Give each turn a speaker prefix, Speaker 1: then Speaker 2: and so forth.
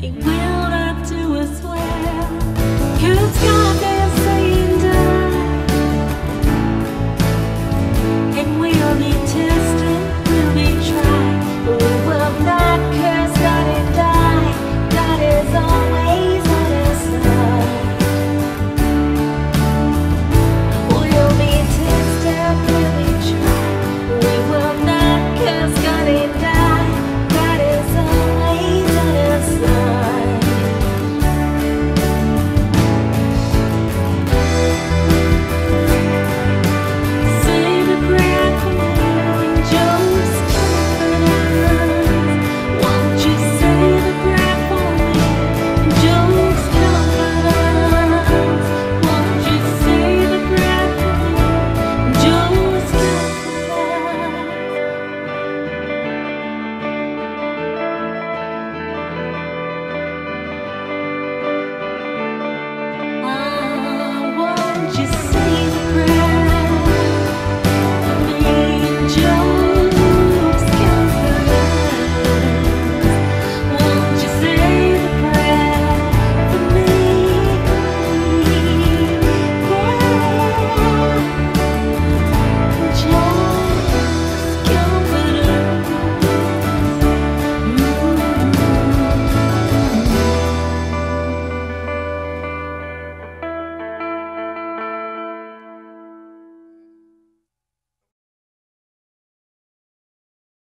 Speaker 1: they will not do us well. 'Cause God de